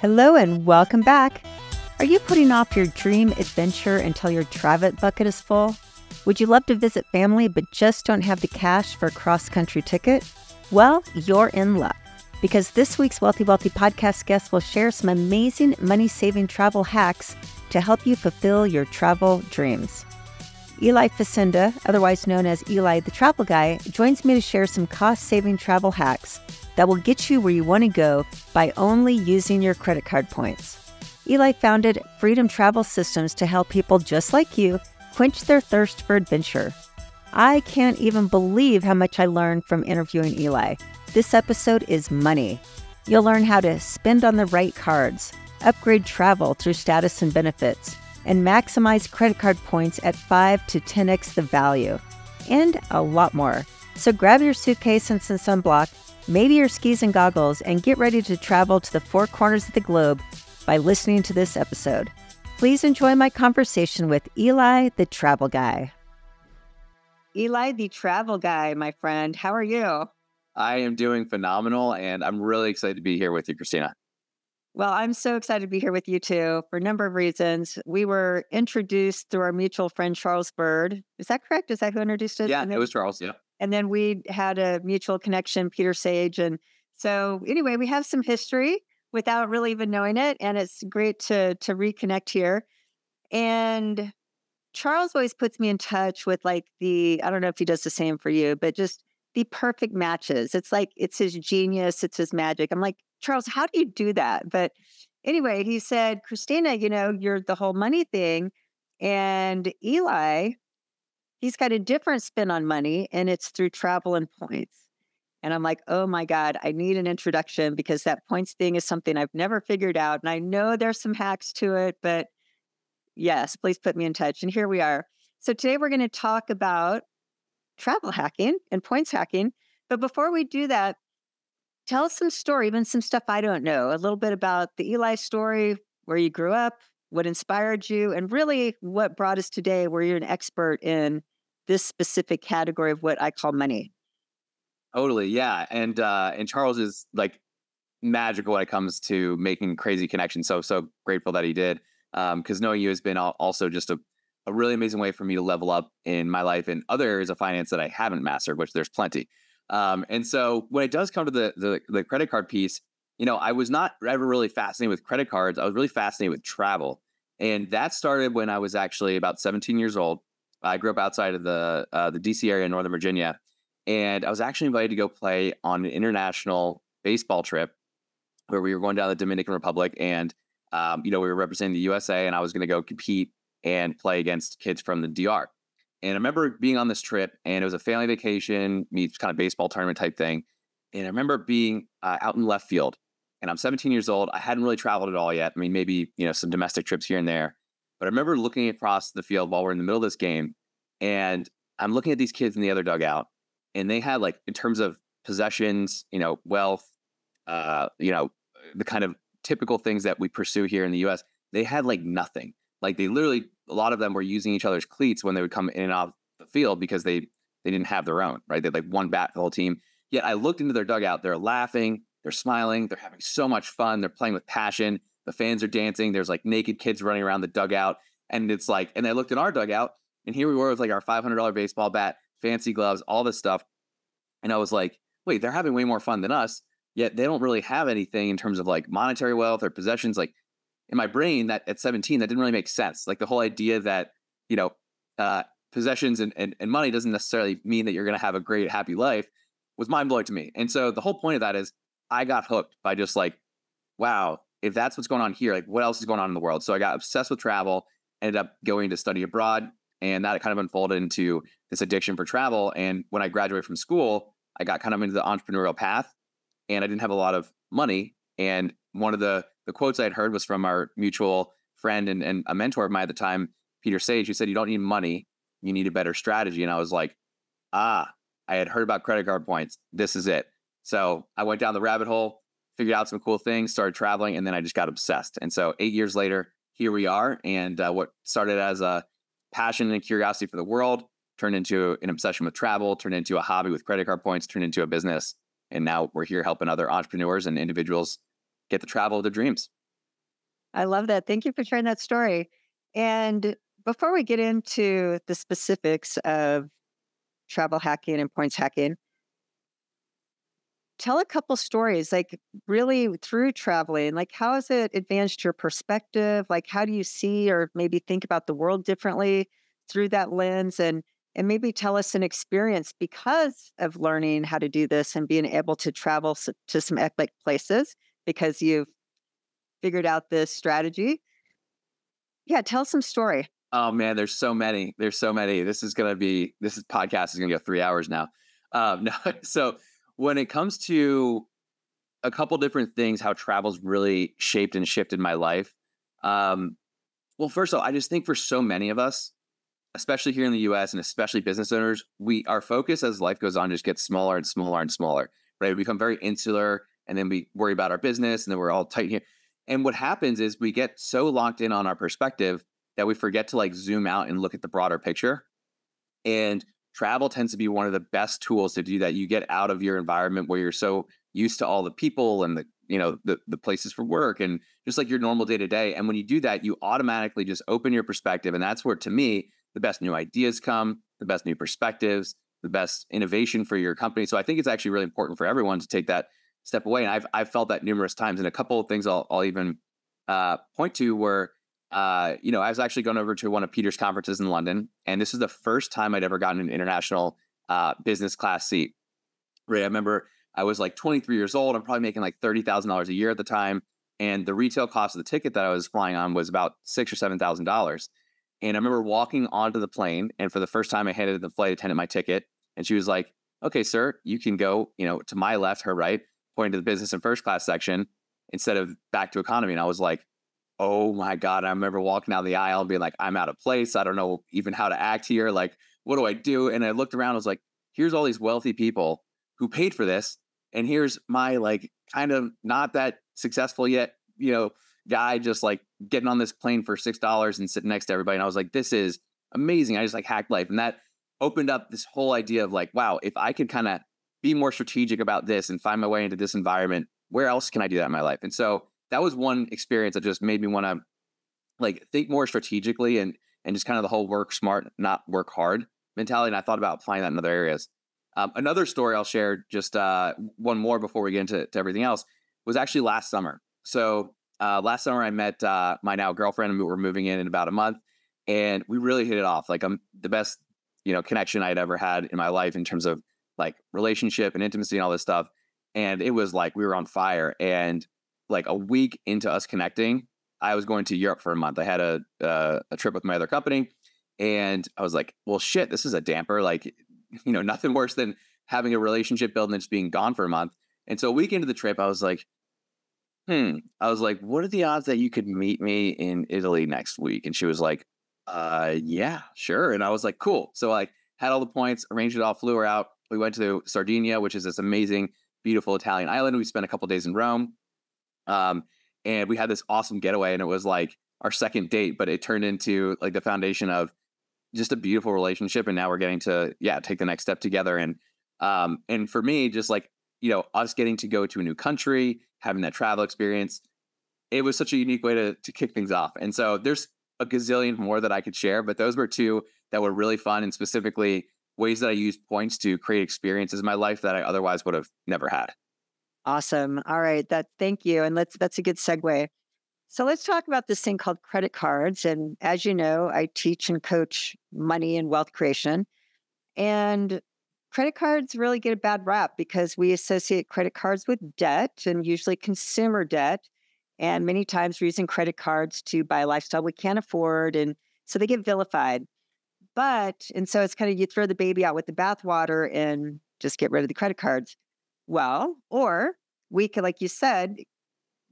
Hello and welcome back. Are you putting off your dream adventure until your travel bucket is full? Would you love to visit family but just don't have the cash for a cross country ticket? Well, you're in luck because this week's Wealthy Wellthy podcast guest will share some amazing money saving travel hacks to help you fulfill your travel dreams. Eli Facenda, otherwise known as Eli the Travel Guy, joins me to share some cost saving travel hacks that will get you where you want to go by only using your credit card points. Eli founded Freedom Travel Systems to help people just like you quench their thirst for adventure. I can't even believe how much I learned from interviewing Eli. This episode is money. You'll learn how to spend on the right cards, upgrade travel through status and benefits, and maximize credit card points at 5 to 10x the value, and a lot more. So grab your suitcase and some sunblock, maybe your skis and goggles, and get ready to travel to the four corners of the globe by listening to this episode. Please enjoy my conversation with Eli, the travel guy. Eli, the travel guy, my friend, how are you? I am doing phenomenal, and I'm really excited to be here with you, Krisstina. Well, I'm so excited to be here with you too for a number of reasons. We were introduced through our mutual friend Charles Bird. Is that correct? Is that who introduced us? Yeah, it was Charles. Yeah. And then we had a mutual connection, Peter Sage. And so anyway, we have some history without really even knowing it. And it's great to to reconnect here. And Charles always puts me in touch with like the, I don't know if he does the same for you, but just the perfect matches. It's like it's his genius, it's his magic. I'm like, Charles, how do you do that? But anyway, he said, Krisstina, you know, you're the whole money thing. And Eli, he's got a different spin on money, and it's through travel and points. And I'm like, oh my God, I need an introduction because that points thing is something I've never figured out. And I know there's some hacks to it, but yes, please put me in touch. And here we are. So today we're going to talk about travel hacking and points hacking. But before we do that, tell us some story, even some stuff I don't know, a little bit about the Eli story, where you grew up, what inspired you, and really what brought us today where you're an expert in this specific category of what I call money. Totally, yeah. And uh and Charles is like magical when it comes to making crazy connections. So so grateful that he did. Um, because knowing you has been also just a a really amazing way for me to level up in my life in other areas of finance that I haven't mastered, which there's plenty. Um, and so when it does come to the, the the credit card piece, you know, I was not ever really fascinated with credit cards. I was really fascinated with travel, and that started when I was actually about 17 years old. I grew up outside of the uh, the DC area in Northern Virginia, and I was actually invited to go play on an international baseball trip where we were going down the Dominican Republic, and um, you know, we were representing the USA, and I was going to go compete and play against kids from the DR. And I remember being on this trip, and it was a family vacation meets kind of baseball tournament type thing. And I remember being uh, out in left field, and I'm 17 years old. I hadn't really traveled at all yet. I mean, maybe you know some domestic trips here and there, but I remember looking across the field while we're in the middle of this game, and I'm looking at these kids in the other dugout, and they had like in terms of possessions, you know, wealth, uh, you know, the kind of typical things that we pursue here in the U.S. They had like nothing. Like they literally, a lot of them were using each other's cleats when they would come in and out the field because they they didn't have their own, right? They had like one bat for the whole team. Yet I looked into their dugout. They're laughing, they're smiling, they're having so much fun. They're playing with passion. The fans are dancing. There's like naked kids running around the dugout, and it's like, and I looked in our dugout, and here we were with like our $500 baseball bat, fancy gloves, all this stuff, and I was like, wait, they're having way more fun than us. Yet they don't really have anything in terms of like monetary wealth or possessions. Like in my brain that at 17 that didn't really make sense like the whole idea that you know uh, possessions and, and, and money doesn't necessarily mean that you're going to have a great happy life was mind-blowing to me and so the whole point of that is i got hooked by just like wow if that's what's going on here like what else is going on in the world so i got obsessed with travel ended up going to study abroad and that kind of unfolded into this addiction for travel and when i graduated from school i got kind of into the entrepreneurial path and i didn't have a lot of money and one of the the quotes I'd heard was from our mutual friend and, and a mentor of mine at the time, Peter Sage, who said, You don't need money, you need a better strategy. And I was like, Ah, I had heard about credit card points. This is it. So I went down the rabbit hole, figured out some cool things, started traveling, and then I just got obsessed. And so eight years later, here we are. And uh, what started as a passion and curiosity for the world turned into an obsession with travel, turned into a hobby with credit card points, turned into a business. And now we're here helping other entrepreneurs and individuals get the travel of their dreams. I love that. Thank you for sharing that story. And before we get into the specifics of travel hacking and points hacking, tell a couple stories, like really through traveling, like how has it advanced your perspective? Like how do you see or maybe think about the world differently through that lens? And and maybe tell us an experience because of learning how to do this and being able to travel to some epic places because you've figured out this strategy. Yeah, tell some story. Oh man, there's so many. There's so many. This is gonna be this is podcast is gonna go three hours now. Um, no, so when it comes to a couple different things, how travel's really shaped and shifted my life. Um, well, first of all, I just think for so many of us, especially here in the US and especially business owners, we our focus as life goes on just gets smaller and smaller and smaller. Right. We become very insular and then we worry about our business and then we're all tight here. And what happens is we get so locked in on our perspective that we forget to like zoom out and look at the broader picture. And travel tends to be one of the best tools to do that. You get out of your environment where you're so used to all the people and the you know the the places for work and just like your normal day to day. And when you do that, you automatically just open your perspective, and that's where to me the best new ideas come, the best new perspectives, the best innovation for your company. So I think it's actually really important for everyone to take that step away. And I've I've felt that numerous times. And a couple of things I'll I'll even uh, point to were uh, you know, I was actually going over to one of Peter's conferences in London, and this is the first time I'd ever gotten an international uh, business class seat. Right, I remember I was like 23 years old. I'm probably making like thirty thousand dollars a year at the time, and the retail cost of the ticket that I was flying on was about six or seven thousand dollars. And I remember walking onto the plane, and for the first time, I handed the flight attendant my ticket, and she was like, "Okay, sir, you can go, you know, to my left, her right, pointing to the business and first class section instead of back to economy." And I was like, oh my God, I remember walking down the aisle being like, I'm out of place. I don't know even how to act here. Like, what do I do? And I looked around, I was like, here's all these wealthy people who paid for this. And here's my like kind of not that successful yet, you know, guy just like getting on this plane for six dollars and sitting next to everybody. And I was like, this is amazing. I just like hacked life. And that opened up this whole idea of like, wow, if I could kind of be more strategic about this and find my way into this environment, where else can I do that in my life? And so that was one experience that just made me want to like think more strategically and and just kind of the whole work smart, not work hard mentality. And I thought about applying that in other areas. Um, another story I'll share, just uh, one more before we get into everything else, was actually last summer. So uh, last summer I met uh, my now girlfriend, and we were moving in in about a month, and we really hit it off. Like I'm the best, you know, connection I'd ever had in my life in terms of like relationship and intimacy and all this stuff. And it was like we were on fire. And like a week into us connecting, I was going to Europe for a month. I had a uh, a trip with my other company, and I was like, "Well, shit, this is a damper. Like, you know, nothing worse than having a relationship build and just being gone for a month." And so a week into the trip, I was like, "Hmm." I was like, "What are the odds that you could meet me in Italy next week?" And she was like, "Uh, yeah, sure." And I was like, "Cool." So I had all the points, arranged it all, flew her out. We went to Sardinia, which is this amazing, beautiful Italian island. We spent a couple days in Rome. Um, and we had this awesome getaway, and it was like our second date, but it turned into like the foundation of just a beautiful relationship. And now we're getting to yeah take the next step together. And um, and for me, just like you know us getting to go to a new country, having that travel experience, it was such a unique way to to kick things off. And so there's a gazillion more that I could share, but those were two that were really fun and specifically ways that I used points to create experiences in my life that I otherwise would have never had. Awesome. All right. That thank you. And let's that's a good segue. So let's talk about this thing called credit cards. And as you know, I teach and coach money and wealth creation. And credit cards really get a bad rap because we associate credit cards with debt and usually consumer debt. And many times we're using credit cards to buy a lifestyle we can't afford. And so they get vilified. But, and so it's kind of you throw the baby out with the bathwater and just get rid of the credit cards well, or we could, like you said,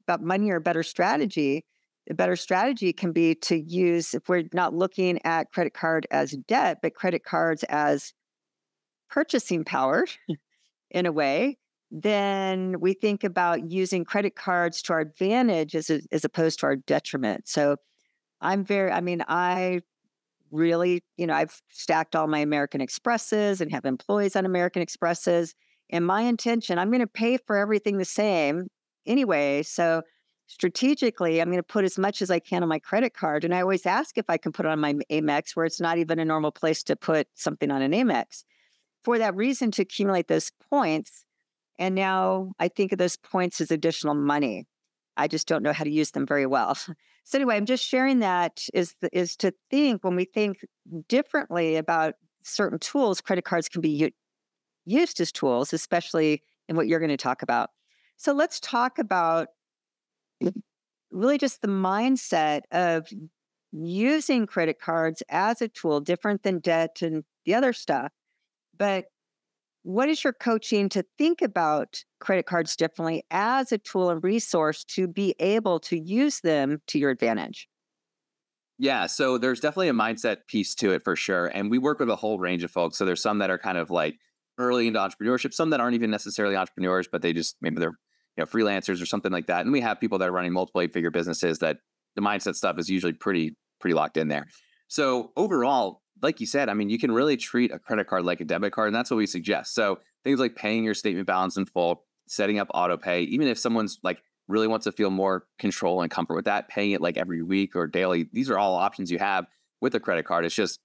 about money or a better strategy. A better strategy can be to use, if we're not looking at credit card as debt, but credit cards as purchasing power hmm. in a way, then we think about using credit cards to our advantage as, as opposed to our detriment. So I'm very, I mean, I really, you know, I've stacked all my American Expresses and have employees on American Expresses. And my intention, I'm going to pay for everything the same anyway. So strategically, I'm going to put as much as I can on my credit card. And I always ask if I can put it on my Amex, where it's not even a normal place to put something on an Amex. For that reason, to accumulate those points. And now I think of those points as additional money. I just don't know how to use them very well. So anyway, I'm just sharing that is is to think when we think differently about certain tools, credit cards can be used as tools, especially in what you're going to talk about. So let's talk about really just the mindset of using credit cards as a tool, different than debt and the other stuff. But what is your coaching to think about credit cards differently as a tool and resource to be able to use them to your advantage? Yeah, so there's definitely a mindset piece to it for sure. And we work with a whole range of folks. So there's some that are kind of like early into entrepreneurship, some that aren't even necessarily entrepreneurs, but they just maybe they're you know freelancers or something like that. And we have people that are running multiple eight figure businesses that the mindset stuff is usually pretty pretty locked in there. So overall, like you said, I mean, you can really treat a credit card like a debit card, and that's what we suggest. So things like paying your statement balance in full, setting up auto pay, even if someone's like really wants to feel more control and comfort with that, paying it like every week or daily, these are all options you have with a credit card. It's just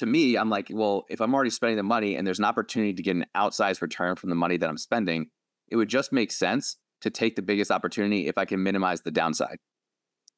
to me, I'm like, well, if I'm already spending the money and there's an opportunity to get an outsized return from the money that I'm spending, it would just make sense to take the biggest opportunity if I can minimize the downside.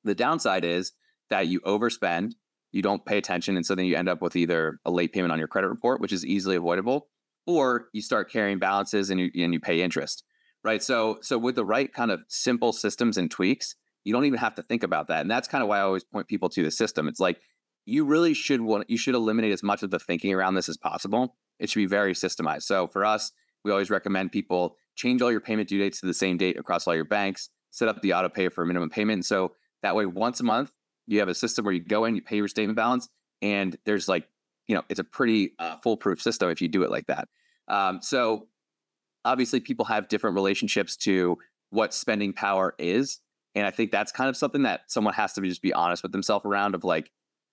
The downside is that you overspend, you don't pay attention, and so then you end up with either a late payment on your credit report, which is easily avoidable, or you start carrying balances and you and you pay interest. Right. So so with the right kind of simple systems and tweaks, you don't even have to think about that. And that's kind of why I always point people to the system. It's like you really should want you should eliminate as much of the thinking around this as possible. It should be very systemized. So for us, we always recommend people change all your payment due dates to the same date across all your banks, set up the auto pay for a minimum payment. So that way, once a month, you have a system where you go in, you pay your statement balance, and there's like, you know, it's a pretty uh, foolproof system if you do it like that. Um, so obviously, people have different relationships to what spending power is. And I think that's kind of something that someone has to just be honest with themselves around of like,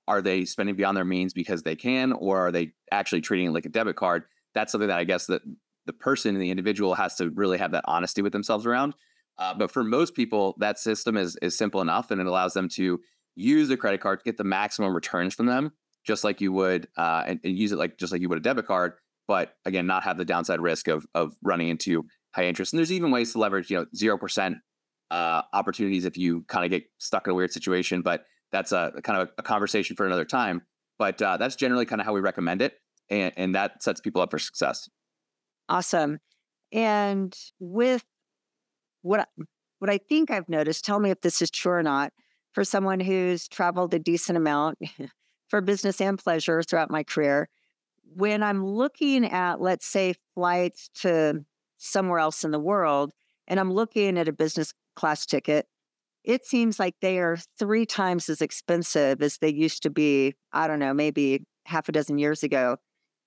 are they spending beyond their means because they can, or are they actually treating it like a debit card? That's something that I guess that the person and the individual has to really have that honesty with themselves around. Uh, but for most people, that system is is simple enough, and it allows them to use the credit card to get the maximum returns from them, just like you would, uh, and, and, use it like just like you would a debit card. But again, not have the downside risk of of running into high interest. And there's even ways to leverage, you know, zero percent uh, opportunities if you kind of get stuck in a weird situation. But that's a kind of a, a conversation for another time. But uh, that's generally kind of how we recommend it, and, and that sets people up for success. Awesome. And with what what I think I've noticed, tell me if this is true or not, for someone who's traveled a decent amount for business and pleasure throughout my career, when I'm looking at, let's say, flights to somewhere else in the world, and I'm looking at a business class ticket, it seems like they are three times as expensive as they used to be, I don't know, maybe half a dozen years ago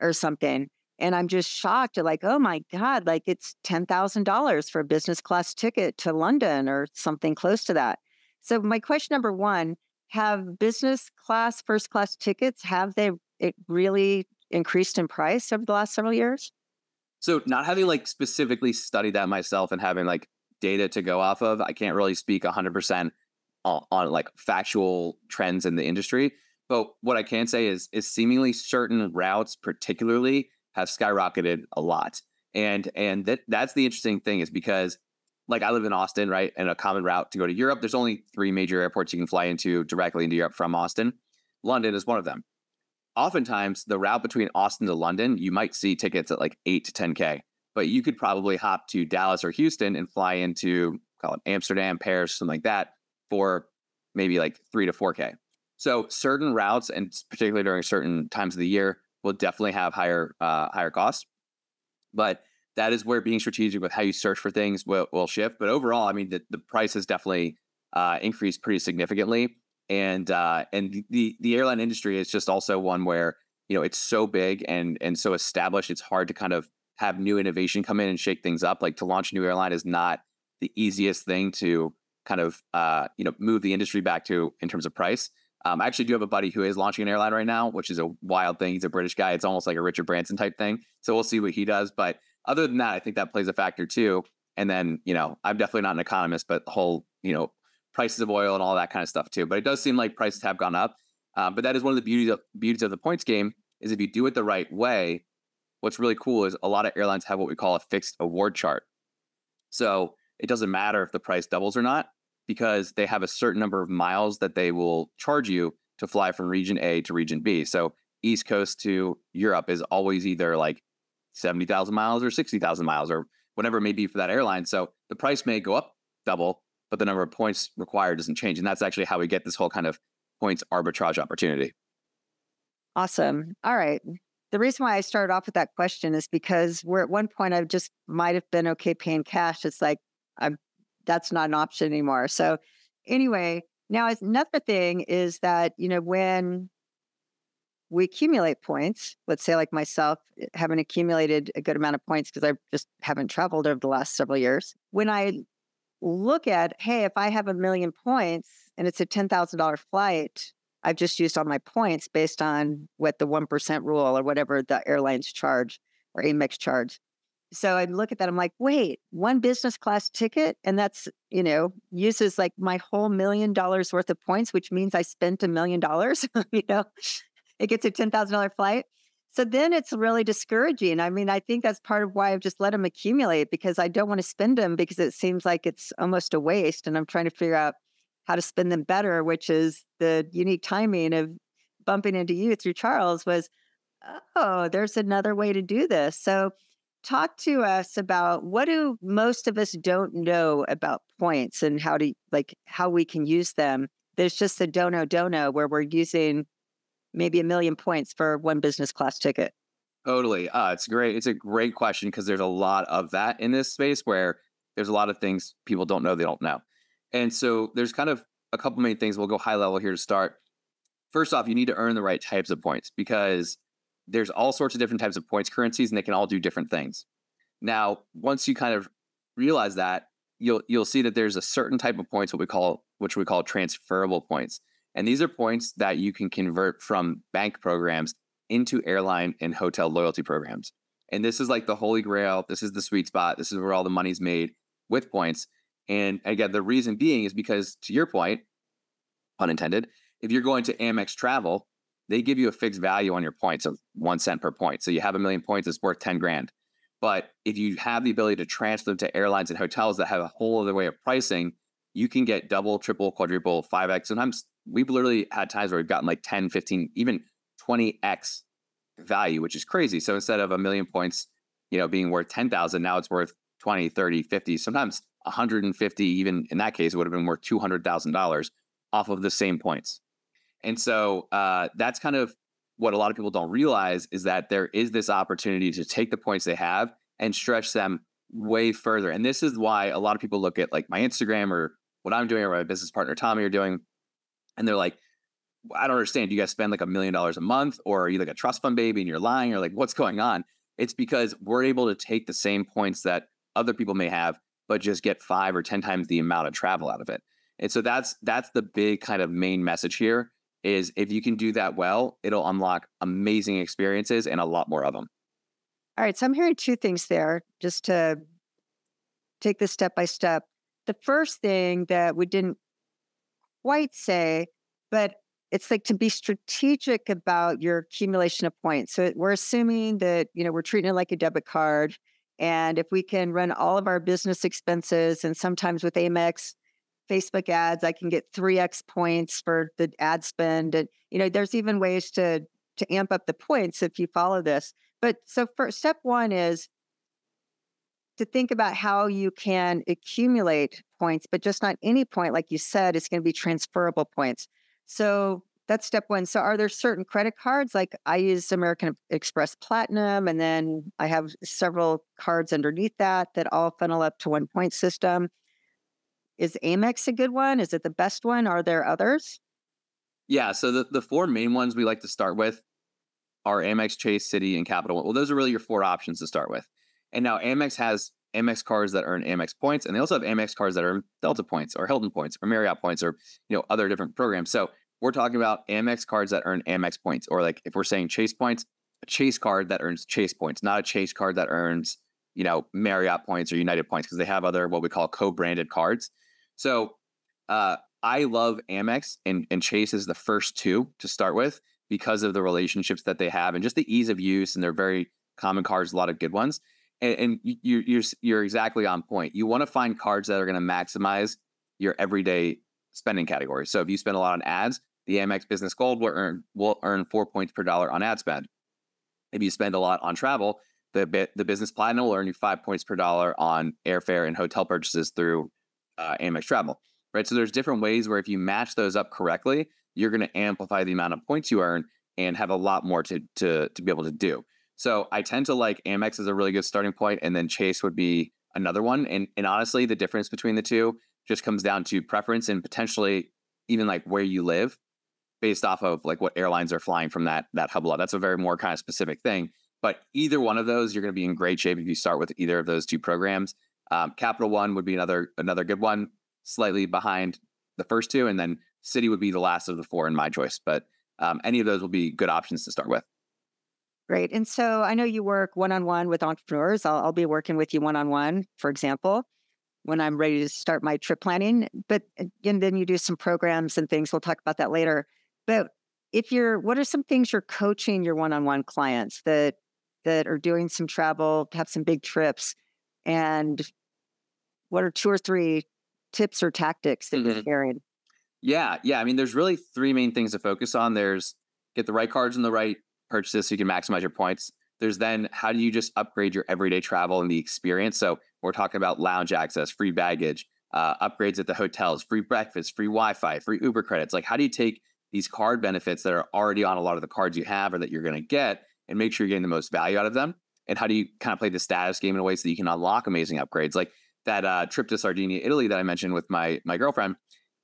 or something. And I'm just shocked at like, oh my God, like it's $10,000 for a business class ticket to London or something close to that. So my question number one, have business class, first class tickets, have they it really increased in price over the last several years? So not having like specifically studied that myself and having like data to go off of, I can't really speak 100% on, on like factual trends in the industry. But what I can say is is seemingly certain routes particularly have skyrocketed a lot. And and that that's the interesting thing is because like I live in Austin, right? And a common route to go to Europe, there's only three major airports you can fly into directly into Europe from Austin. London is one of them. Oftentimes, the route between Austin to London, you might see tickets at like eight to 10K, but you could probably hop to Dallas or Houston and fly into call it Amsterdam, Paris, something like that for maybe like three to 4K. So certain routes, and particularly during certain times of the year, will definitely have higher uh, higher costs. But that is where being strategic with how you search for things will, will shift. But overall, I mean, the, the price has definitely uh, increased pretty significantly. And uh, and the the airline industry is just also one where you know it's so big and and so established. It's hard to kind of have new innovation come in and shake things up. Like to launch a new airline is not the easiest thing to kind of uh, you know move the industry back to in terms of price. Um, I actually do have a buddy who is launching an airline right now, which is a wild thing. He's a British guy. It's almost like a Richard Branson type thing. So we'll see what he does. But other than that, I think that plays a factor too. And then, you know, I'm definitely not an economist, but the whole, you know, prices of oil and all that kind of stuff too. But it does seem like prices have gone up. Uh, but that is one of the beauties of, beauties of the points game is if you do it the right way. What's really cool is a lot of airlines have what we call a fixed award chart. So it doesn't matter if the price doubles or not because they have a certain number of miles that they will charge you to fly from region A to region B. So East Coast to Europe is always either like 70,000 miles or 60,000 miles or whatever it may be for that airline. So the price may go up double, but the number of points required doesn't change. And that's actually how we get this whole kind of points arbitrage opportunity. Awesome. All right. The reason why I started off with that question is because we're at one point I just might have been okay paying cash. It's like I'm that's not an option anymore. So anyway, now another thing is that, you know, when we accumulate points, let's say like myself, eh, having accumulated a good amount of points because I just haven't traveled over the last several years. When I look at, hey, if I have a million points and it's a $10,000 flight, I've just used all my points based on what the 1% rule or whatever the airlines charge or Amex charge. So I look at that, I'm like, wait, one business class ticket, and that's, you know, uses like my whole million dollars worth of points, which means I spent a million dollars, you know, it gets a $10,000 flight. So then it's really discouraging. I mean, I think that's part of why I've just let them accumulate because I don't want to spend them because it seems like it's almost a waste. And I'm trying to figure out how to spend them better, which is the unique timing of bumping into you through Charles was, oh, there's another way to do this. So talk to us about what do most of us don't know about points and how to like how we can use them. There's just a dono dono where we're using maybe a million points for one business class ticket. Totally. Uh, it's great it's a great question because there's a lot of that in this space where there's a lot of things people don't know they don't know and so there's kind of a couple main things we'll go high level here to start first off you need to earn the right types of points because there's all sorts of different types of points currencies and they can all do different things. Now, once you kind of realize that, you'll you'll see that there's a certain type of points what we call which we call transferable points. And these are points that you can convert from bank programs into airline and hotel loyalty programs. And this is like the holy grail. This is the sweet spot. This is where all the money's made with points. And again, the reason being is because to your point, pun intended, if you're going to Amex Travel, they give you a fixed value on your points of one cent per point. So you have a million points, it's worth 10 grand. But if you have the ability to transfer them to airlines and hotels that have a whole other way of pricing, you can get double, triple, quadruple, 5x. Sometimes we've literally had times where we've gotten like 10, 15, even 20x value, which is crazy. So instead of a million points, you know, being worth 10,000, now it's worth 20, 30, 50, sometimes 150, even in that case, it would have been worth $200,000 off of the same points. And so uh, that's kind of what a lot of people don't realize is that there is this opportunity to take the points they have and stretch them way further. And this is why a lot of people look at like my Instagram or what I'm doing or my business partner Tommy are doing, and they're like, I don't understand. Do you guys spend like a million dollars a month, or are you like a trust fund baby and you're lying, or like what's going on? It's because we're able to take the same points that other people may have, but just get five or ten times the amount of travel out of it. And so that's that's the big kind of main message here is if you can do that well, it'll unlock amazing experiences and a lot more of them. All right. So I'm hearing two things there just to take this step by step. The first thing that we didn't quite say, but it's like to be strategic about your accumulation of points. So we're assuming that, you know, we're treating it like a debit card. And if we can run all of our business expenses and sometimes with Amex, Facebook ads, I can get 3x points for the ad spend. And, you know, there's even ways to to amp up the points if you follow this. But so first step one is to think about how you can accumulate points, but just not any point, like you said, it's going to be transferable points. So that's step one. So are there certain credit cards? Like I use American Express Platinum, and then I have several cards underneath that that all funnel up to one point system. Is Amex a good one? Is it the best one? Are there others? Yeah. So the, the four main ones we like to start with are Amex, Chase, Citi, and Capital. One. Well, those are really your four options to start with. And now Amex has Amex cards that earn Amex points, and they also have Amex cards that earn Delta points or Hilton points or Marriott points or you know other different programs. So we're talking about Amex cards that earn Amex points, or like if we're saying Chase points, a Chase card that earns Chase points, not a Chase card that earns you know Marriott points or United points because they have other what we call co-branded cards. So Uh, I love Amex and, and Chase is the first two to start with because of the relationships that they have and just the ease of use. And they're very common cards, a lot of good ones. And, and you, you're you're exactly on point. You want to find cards that are going to maximize your everyday spending category. So if you spend a lot on ads, the Amex Business Gold will earn will earn four points per dollar on ad spend. If you spend a lot on travel, the the Business Platinum will earn you five points per dollar on airfare and hotel purchases through uh, Amex Travel. Right. So there's different ways where if you match those up correctly, you're going to amplify the amount of points you earn and have a lot more to to to be able to do. So I tend to like Amex as a really good starting point, and then Chase would be another one. And and honestly, the difference between the two just comes down to preference and potentially even like where you live based off of like what airlines are flying from that that hub lot. That's a very more kind of specific thing. But either one of those, you're going to be in great shape if you start with either of those two programs. Um, Capital One would be another another good one, slightly behind the first two, and then Citi would be the last of the four in my choice. But um, any of those will be good options to start with. Great. And so I know you work one on one with entrepreneurs. I'll, I'll be working with you one on one, for example when I'm ready to start my trip planning. But uh, and then you do some programs and things. We'll talk about that later. But if you're, what are some things you're coaching your one-on-one clients that that are doing some travel, have some big trips, and what are two or three tips or tactics that mm-hmm. you're sharing? Yeah, yeah. I mean, there's really three main things to focus on. There's get the right cards and the right purchases so you can maximize your points. There's then how do you just upgrade your everyday travel and the experience? So we're talking about lounge access, free baggage, uh, upgrades at the hotels, free breakfast, free Wi-Fi, free Uber credits. Like, how do you take these card benefits that are already on a lot of the cards you have or that you're going to get and make sure you're getting the most value out of them? And how do you kind of play the status game in a way so that you can unlock amazing upgrades? Like that uh, trip to Sardinia, Italy that I mentioned with my my girlfriend.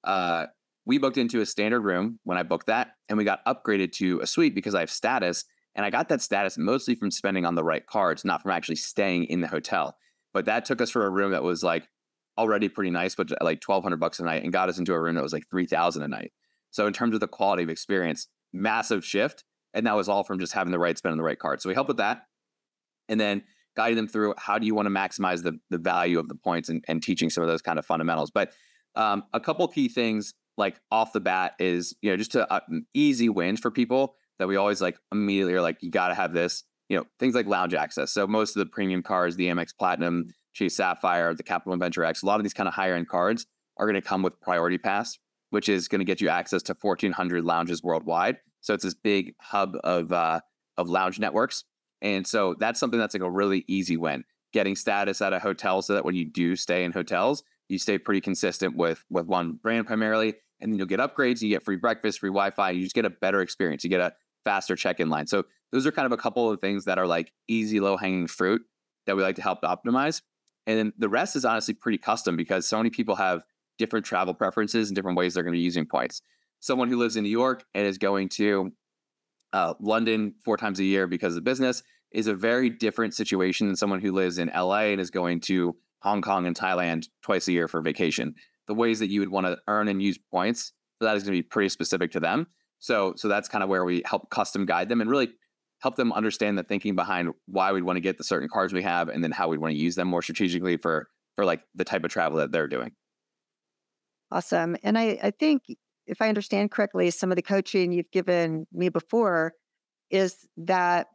Uh, we booked into a standard room when I booked that, and we got upgraded to a suite because I have status. And I got that status mostly from spending on the right cards, not from actually staying in the hotel. But that took us for a room that was like already pretty nice, but like twelve hundred bucks a night, and got us into a room that was like three thousand a night. So in terms of the quality of experience, massive shift. And that was all from just having the right spend on the right card. So we help with that. And then guiding them through how do you want to maximize the, the value of the points and, and teaching some of those kind of fundamentals. But um, a couple key things like off the bat is, you know, just to uh, easy wins for people that we always like immediately are like, you got to have this, you know, things like lounge access. So most of the premium cards, the Amex Platinum, Chase Sapphire, the Capital One Venture X, a lot of these kind of higher end cards are going to come with priority pass which is going to get you access to 1,400 lounges worldwide. So it's this big hub of uh, of lounge networks, and so that's something that's like a really easy win. Getting status at a hotel so that when you do stay in hotels, you stay pretty consistent with with one brand primarily, and then you'll get upgrades. You get free breakfast, free Wi-Fi. You just get a better experience. You get a faster check-in line. So those are kind of a couple of things that are like easy, low-hanging fruit that we like to help optimize. And then the rest is honestly pretty custom because so many people have different travel preferences and different ways they're going to be using points. Someone who lives in New York and is going to uh, London four times a year because of business is a very different situation than someone who lives in LA and is going to Hong Kong and Thailand twice a year for vacation. The ways that you would want to earn and use points for that is going to be pretty specific to them. So, so that's kind of where we help custom guide them and really help them understand the thinking behind why we'd want to get the certain cards we have and then how we'd want to use them more strategically for for like the type of travel that they're doing. Awesome. And I, I think if I understand correctly, some of the coaching you've given me before is that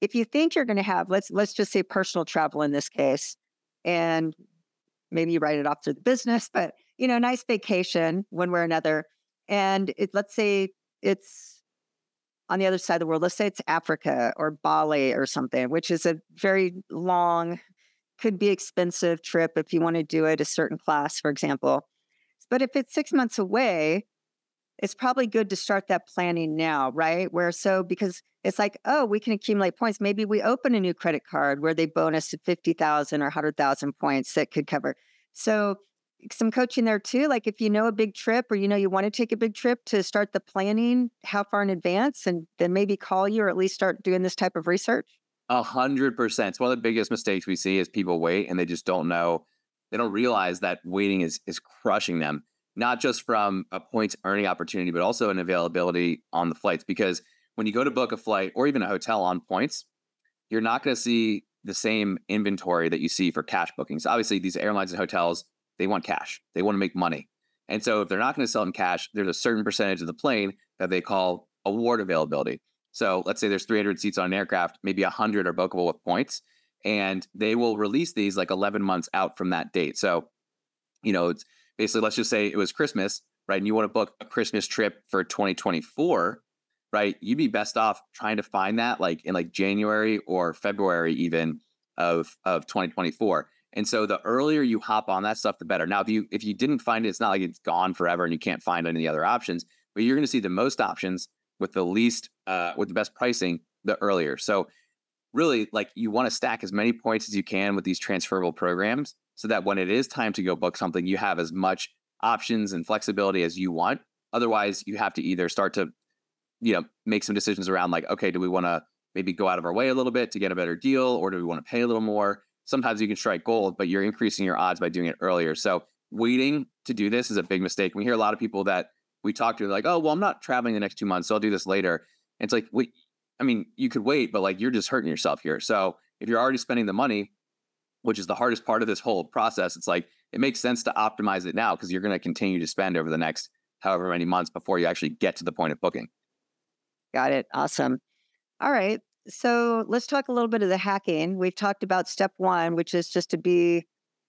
if you think you're going to have, let's let's just say personal travel in this case, and maybe you write it off to the business, but you know, nice vacation one way or another. And it, let's say it's on the other side of the world. Let's say it's Africa or Bali or something, which is a very long could be expensive trip if you want to do it a certain class, for example. But if it's six months away, it's probably good to start that planning now, right? Where so because it's like, oh, we can accumulate points. Maybe we open a new credit card where they bonus at 50,000 or 100,000 points that could cover. So some coaching there too. Like if you know a big trip or you know you want to take a big trip to start the planning, how far in advance, and then maybe call you or at least start doing this type of research. A hundred percent. It's one of the biggest mistakes we see is people wait and they just don't know. They don't realize that waiting is is crushing them, not just from a points earning opportunity, but also an availability on the flights. Because when you go to book a flight or even a hotel on points, you're not going to see the same inventory that you see for cash bookings. Obviously, these airlines and hotels they want cash. They want to make money. And so if they're not going to sell in cash, there's a certain percentage of the plane that they call award availability. So let's say there's 300 seats on an aircraft, maybe 100 are bookable with points, and they will release these like 11 months out from that date. So, you know, it's basically let's just say it was Christmas, right? And you want to book a Christmas trip for 2024, right? You'd be best off trying to find that like in like January or February even of of 2024. And so the earlier you hop on that stuff, the better. Now, if you if you didn't find it, it's not like it's gone forever and you can't find any other options, but you're going to see the most options with the least uh, with the best pricing the earlier. So really, like you want to stack as many points as you can with these transferable programs, so that when it is time to go book something, you have as much options and flexibility as you want. Otherwise, you have to either start to, you know, make some decisions around like, okay, do we want to maybe go out of our way a little bit to get a better deal, or do we want to pay a little more? Sometimes you can strike gold, but you're increasing your odds by doing it earlier. So waiting to do this is a big mistake. We hear a lot of people that we talk to like, oh, well, I'm not traveling the next two months, so I'll do this later. And it's like, wait, I mean, you could wait, but like you're just hurting yourself here. So if you're already spending the money, which is the hardest part of this whole process, it's like it makes sense to optimize it now because you're going to continue to spend over the next however many months before you actually get to the point of booking. Got it. Awesome. All right. So let's talk a little bit of the hacking. We've talked about step one, which is just to be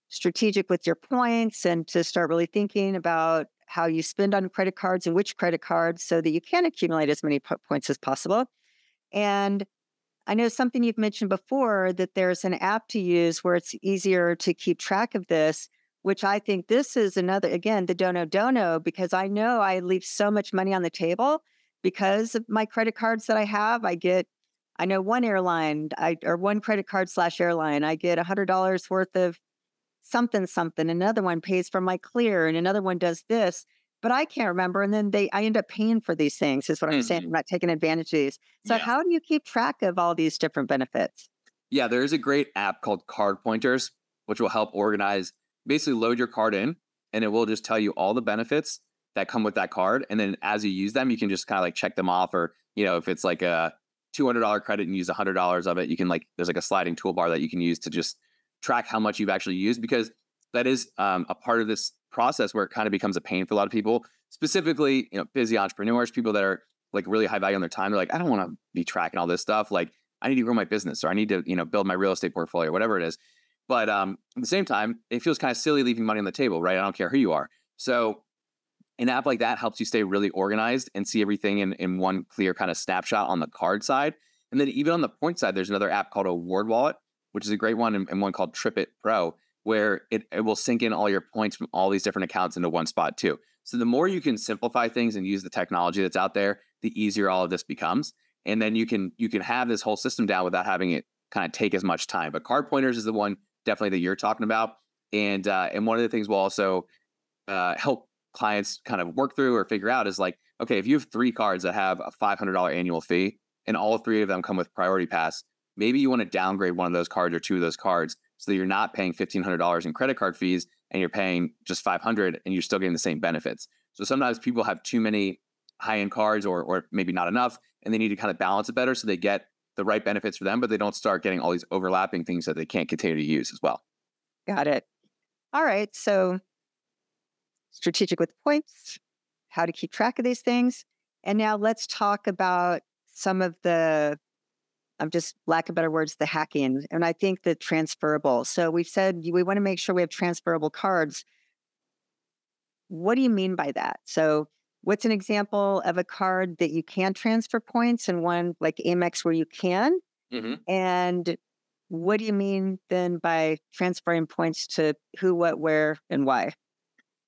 strategic with your points and to start really thinking about how you spend on credit cards and which credit cards so that you can accumulate as many points as possible. And I know something you've mentioned before that there's an app to use where it's easier to keep track of this, which I think this is another, again, the dono dono, because I know I leave so much money on the table because of my credit cards that I have. I get, I know one airline, I or one credit card slash airline, I get a hundred dollars worth of something something another one pays for my clear and another one does this but i can't remember and then they i end up paying for these things is what i'm mm-hmm. saying i'm not taking advantage of these so yeah. how do you keep track of all these different benefits yeah there is a great app called CardPointers which will help organize basically load your card in and it will just tell you all the benefits that come with that card and then as you use them you can just kind of like check them off or you know if it's like a $200 credit and use $100 of it you can like there's like a sliding toolbar that you can use to just track how much you've actually used because that is um, a part of this process where it kind of becomes a pain for a lot of people, specifically, you know, busy entrepreneurs, people that are like really high value on their time. They're like, I don't want to be tracking all this stuff. Like, I need to grow my business or I need to, you know, build my real estate portfolio, whatever it is. But um, at the same time, it feels kind of silly leaving money on the table, right? I don't care who you are. So an app like that helps you stay really organized and see everything in, in one clear kind of snapshot on the card side. And then even on the point side, there's another app called AwardWallet, which is a great one, and, one called TripIt Pro, where it, it will sync in all your points from all these different accounts into one spot too. So the more you can simplify things and use the technology that's out there, the easier all of this becomes. And then you can you can have this whole system down without having it kind of take as much time. But CardPointers is the one definitely that you're talking about. And uh, and one of the things we'll also uh, help clients kind of work through or figure out is like, okay, if you have three cards that have a $500 annual fee and all three of them come with priority pass, maybe you want to downgrade one of those cards or two of those cards so that you're not paying $1500 in credit card fees and you're paying just 500 and you're still getting the same benefits. So sometimes people have too many high-end cards or, or maybe not enough and they need to kind of balance it better so they get the right benefits for them but they don't start getting all these overlapping things that they can't continue to use as well. Got it. All right so strategic with points how to keep track of these things and now let's talk about some of the I'm just lack of better words, the hacking. And I think the transferable. So we've said we want to make sure we have transferable cards. What do you mean by that? So what's an example of a card that you can transfer points and one like Amex where you can? Mm-hmm. And what do you mean then by transferring points to who, what, where, and why?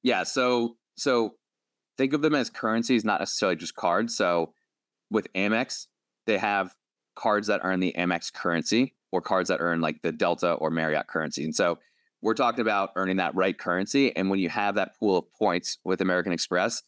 Yeah. So so think of them as currencies, not necessarily just cards. So with Amex, they have cards that earn the Amex currency or cards that earn like the Delta or Marriott currency. And so we're talking about earning that right currency. And when you have that pool of points with American Express,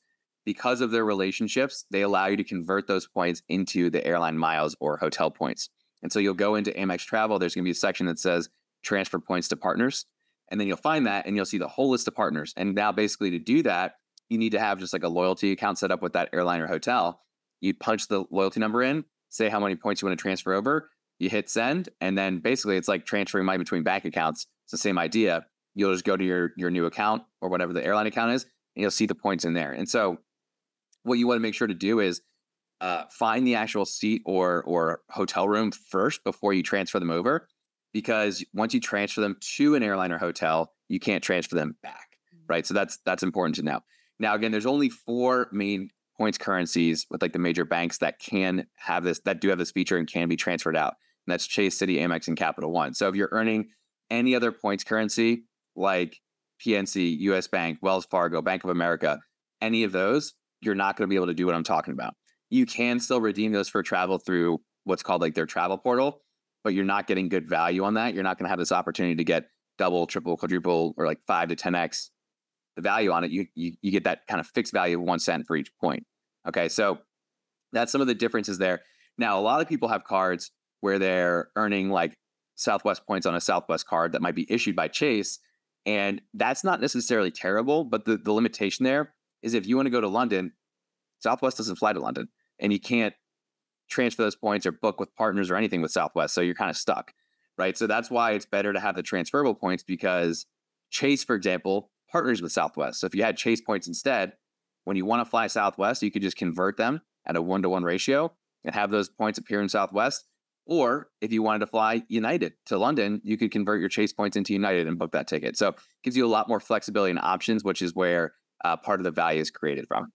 because of their relationships, they allow you to convert those points into the airline miles or hotel points. And so you'll go into Amex Travel, there's going to be a section that says transfer points to partners. And then you'll find that and you'll see the whole list of partners. And now, basically, to do that, you need to have just like a loyalty account set up with that airline or hotel. You punch the loyalty number in, say how many points you want to transfer over. You hit send, and then basically it's like transferring money between bank accounts. It's the same idea. you'll just go to your your new account or whatever the airline account is, and you'll see the points in there. And so, what you want to make sure to do is uh, find the actual seat or or hotel room first before you transfer them over, because once you transfer them to an airline or hotel, you can't transfer them back, mm. right? So that's that's important to know. Now, again, there's only four main points currencies with like the major banks that can have this that do have this feature and can be transferred out. And that's Chase, Citi, Amex, and Capital One. So if you're earning any other points currency like PNC, US Bank, Wells Fargo, Bank of America, any of those, you're not going to be able to do what I'm talking about. You can still redeem those for travel through what's called like their travel portal, but you're not getting good value on that. You're not going to have this opportunity to get double, triple, quadruple, or like five to 10x the value on it. You, you, you get that kind of fixed value of one cent for each point. Okay. So that's some of the differences there. Now, a lot of people have cards where they're earning like Southwest points on a Southwest card that might be issued by Chase. And that's not necessarily terrible, but the, the limitation there is if you want to go to London, Southwest doesn't fly to London and you can't transfer those points or book with partners or anything with Southwest. So you're kind of stuck, right? So that's why it's better to have the transferable points because Chase, for example, partners with Southwest. So if you had Chase points instead, when you want to fly Southwest, you could just convert them at a one to one ratio and have those points appear in Southwest. Or if you wanted to fly United to London, you could convert your Chase points into United and book that ticket. So it gives you a lot more flexibility and options, which is where uh, part of the value is created from.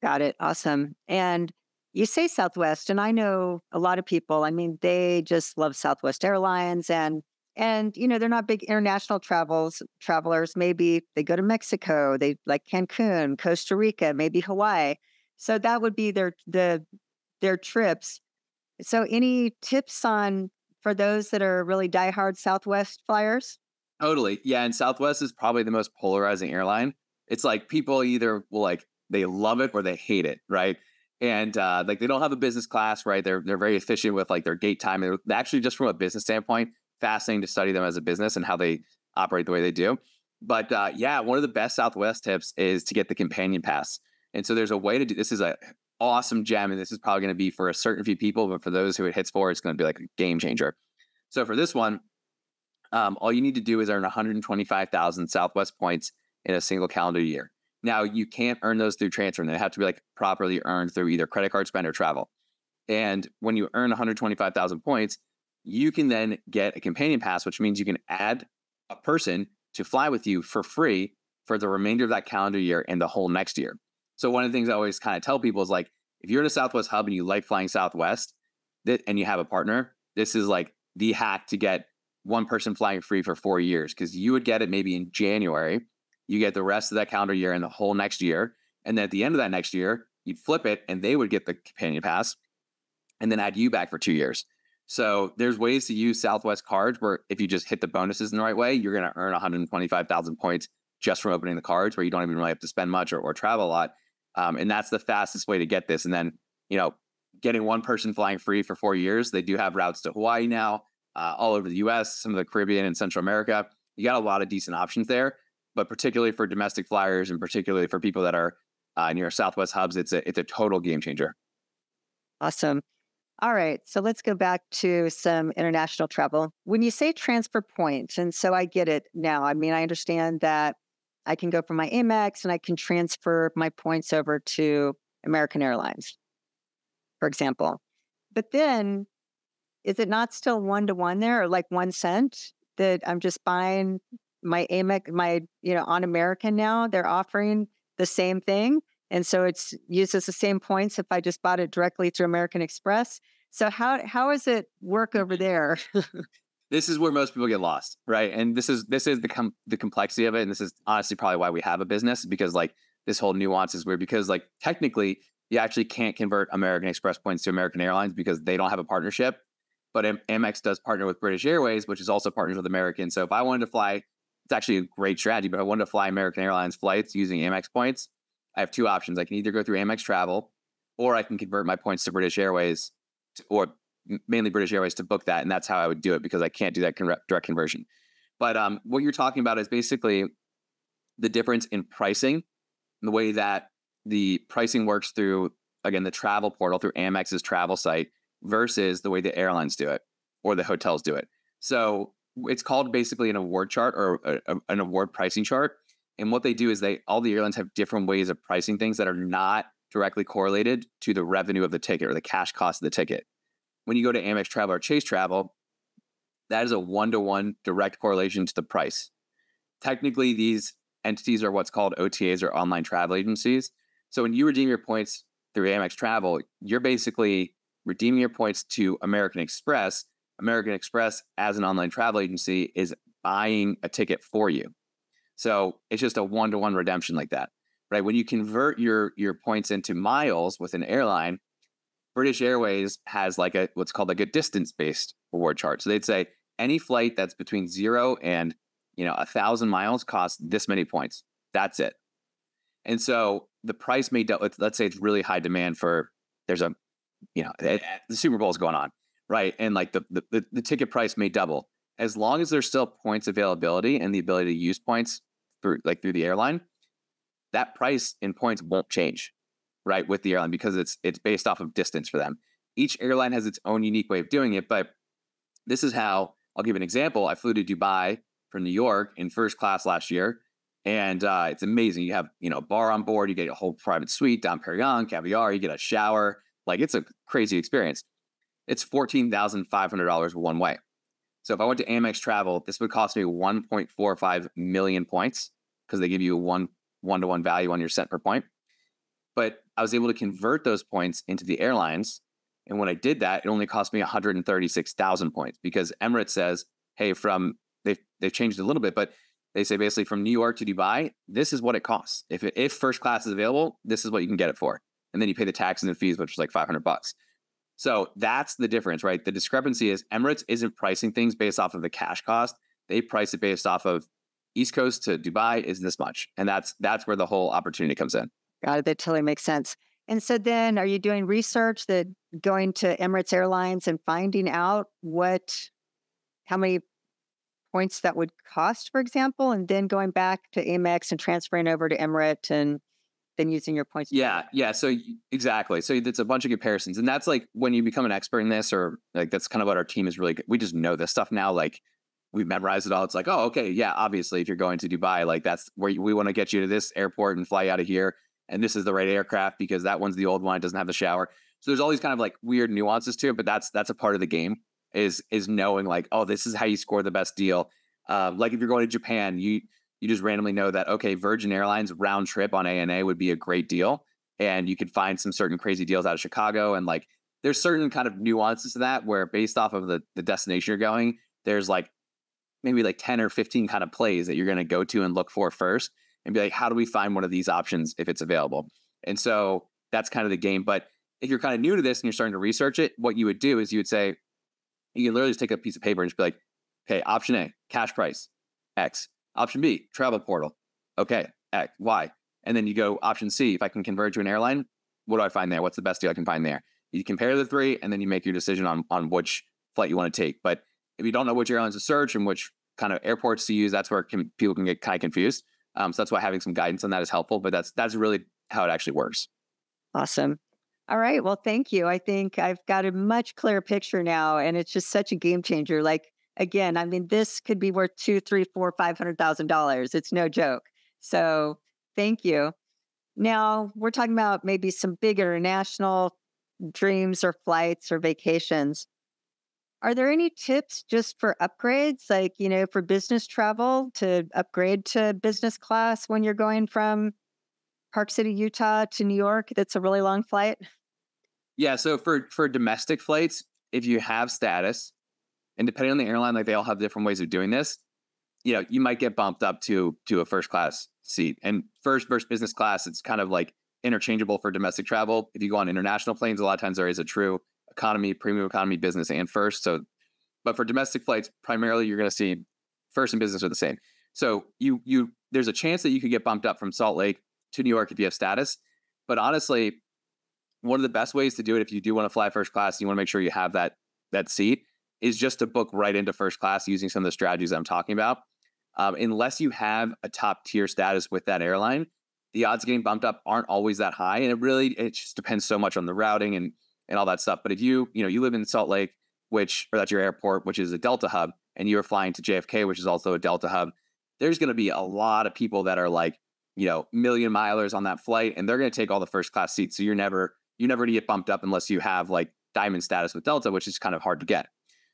Got it. Awesome. And you say Southwest, and I know a lot of people, I mean, they just love Southwest Airlines and and you know they're not big international travels travelers maybe they go to mexico they like cancun costa rica maybe hawaii so that would be their the their trips. So any tips on for those that are really diehard southwest flyers? Totally yeah and southwest is probably the most polarizing airline. It's like people either will like they love it or they hate it right? And uh, like they don't have a business class right? They're they're very efficient with like their gate time and actually just from a business standpoint fascinating to study them as a business and how they operate the way they do. But uh, yeah, one of the best Southwest tips is to get the companion pass. And so there's a way to do this is a awesome gem, and this is probably going to be for a certain few people, but for those who it hits for, it's going to be like a game changer. So for this one, um, all you need to do is earn 125,000 Southwest points in a single calendar year. Now you can't earn those through transfer; and they have to be like properly earned through either credit card spend or travel. And when you earn 125,000 points, you can then get a companion pass, which means you can add a person to fly with you for free for the remainder of that calendar year and the whole next year. So one of the things I always kind of tell people is like, if you're in a Southwest hub and you like flying Southwest, that and you have a partner, this is like the hack to get one person flying free for four years because you would get it maybe in January. You get the rest of that calendar year and the whole next year. And then at the end of that next year, you'd flip it and they would get the companion pass and then add you back for two years. So there's ways to use Southwest cards where if you just hit the bonuses in the right way, you're going to earn 125,000 points just from opening the cards where you don't even really have to spend much or, or travel a lot. Um, and that's the fastest way to get this. And then, you know, getting one person flying free for four years. They do have routes to Hawaii now, uh, all over the US, some of the Caribbean and Central America. You got a lot of decent options there. But particularly for domestic flyers and particularly for people that are uh, near Southwest hubs, it's a it's a total game changer. Awesome. All right, so let's go back to some international travel. When you say transfer points, and so I get it now. I mean, I understand that I can go from my Amex and I can transfer my points over to American Airlines, for example. But then, is it not still one to one there, or like one cent that I'm just buying my Amex, my you know on American now? They're offering the same thing. And so it's uses the same points if I just bought it directly through American Express. So how how does it work over there? this is where most people get lost, right? And this is this is the com- the complexity of it, and this is honestly probably why we have a business because like this whole nuance is weird because like technically you actually can't convert American Express points to American Airlines because they don't have a partnership. But Amex does partner with British Airways, which is also partners with American. So if I wanted to fly, it's actually a great strategy. But I wanted to fly American Airlines flights using Amex points, I have two options. I can either go through Amex Travel, or I can convert my points to British Airways or mainly British Airways to book that, and that's how I would do it because I can't do that con- direct conversion. But um, what you're talking about is basically the difference in pricing, the way that the pricing works through again the travel portal through Amex's travel site versus the way the airlines do it or the hotels do it. So it's called basically an award chart or a, a, an award pricing chart. And what they do is they all the airlines have different ways of pricing things that are not directly correlated to the revenue of the ticket or the cash cost of the ticket. When you go to Amex Travel or Chase Travel, that is a one to one direct correlation to the price. Technically, these entities are what's called OTAs or online travel agencies. So when you redeem your points through Amex Travel, you're basically redeeming your points to American Express. American Express, as an online travel agency, is buying a ticket for you. So it's just a one to one redemption like that, right? When you convert your your points into miles with an airline, British Airways has like a what's called like a distance based reward chart. So they'd say any flight that's between zero and you know a thousand miles costs this many points. That's it. And so the price may let's, let's say it's really high demand for there's a you know it, the Super Bowl is going on right and like the, the the ticket price may double as long as there's still points availability and the ability to use points through like through the airline that price in points won't change right with the airline because it's it's based off of distance for them each airline has its own unique way of doing it but this is how i'll give an example i flew to dubai from new york in first class last year and uh, it's amazing. You have you know a bar on board, you get a whole private suite, Dom Perignon, caviar, you get a shower. Like it's a crazy experience. It's fourteen thousand five hundred dollars one way. So if I went to Amex Travel, this would cost me one point four five million points because they give you a one one to one value on your cent per point. But I was able to convert those points into the airlines, and when I did that, it only cost me one hundred and thirty six thousand points because Emirates says, "Hey, from they've they've changed a little bit, but they say basically from New York to Dubai, this is what it costs. If it, if first class is available, this is what you can get it for, and then you pay the tax and the fees, which is like five hundred bucks. So that's the difference, right? The discrepancy is Emirates isn't pricing things based off of the cash cost; they price it based off of East Coast to Dubai is this much, and that's that's where the whole opportunity comes in. Got it. That totally makes sense. And so then, are you doing research that going to Emirates Airlines and finding out what, how many points that would cost, for example, and then going back to Amex and transferring over to Emirates and then using your points. Yeah, yeah. So exactly. So it's a bunch of comparisons, and that's like when you become an expert in this, or like that's kind of what our team is really. Good. We just know this stuff now. Like we've memorized it all. It's like, oh, okay, yeah. Obviously, if you're going to Dubai, like that's where we want to get you to this airport and fly out of here, and this is the right aircraft because that one's the old one, it doesn't have the shower. So there's all these kind of like weird nuances to it, but that's that's a part of the game is is knowing like, oh, this is how you score the best deal. Uh, like if you're going to Japan, you you just randomly know that okay, Virgin Airlines round trip on ANA would be a great deal, and you could find some certain crazy deals out of Chicago, and like there's certain kind of nuances to that where based off of the the destination you're going, there's like maybe like 10 or 15 kind of plays that you're going to go to and look for first and be like, how do we find one of these options if it's available? And so that's kind of the game. But if you're kind of new to this and you're starting to research it, what you would do is you would say, you can literally just take a piece of paper and just be like, okay, option A, cash price, X. Option B, travel portal. Okay, X, Y. And then you go option C, if I can convert to an airline, what do I find there? What's the best deal I can find there? You compare the three and then you make your decision on, on which flight you want to take. But if you don't know which airlines to search and which kind of airports to use, that's where can, people can get kind of confused. Um, so that's why having some guidance on that is helpful. But that's that's really how it actually works. Awesome. All right. Well, thank you. I think I've got a much clearer picture now, and it's just such a game changer. Like again, I mean, this could be worth two, three, four, five hundred thousand dollars. It's no joke. So thank you. Now we're talking about maybe some big international dreams or flights or vacations. Are there any tips just for upgrades, like, you know, for business travel to upgrade to business class when you're going from Park City, Utah to New York? That's a really long flight. Yeah. So for for domestic flights, if you have status, and depending on the airline, like they all have different ways of doing this, you know, you might get bumped up to to a first class seat. And first versus business class, it's kind of like interchangeable for domestic travel. If you go on international planes, a lot of times there is a true economy, premium economy, business, and first. So, but for domestic flights, primarily you're going to see first and business are the same. So you you there's a chance that you could get bumped up from Salt Lake to New York if you have status. But honestly, one of the best ways to do it if you do want to fly first class, and you want to make sure you have that that seat is just to book right into first class using some of the strategies I'm talking about. Um, unless you have a top tier status with that airline, the odds getting bumped up aren't always that high, and it really it just depends so much on the routing and and all that stuff. But if you you know you live in Salt Lake, which or that's your airport, which is a Delta hub, and you're flying to JFK, which is also a Delta hub, there's going to be a lot of people that are like, you know, million milers on that flight, and they're going to take all the first class seats. So you're never you never to get bumped up unless you have like diamond status with Delta, which is kind of hard to get.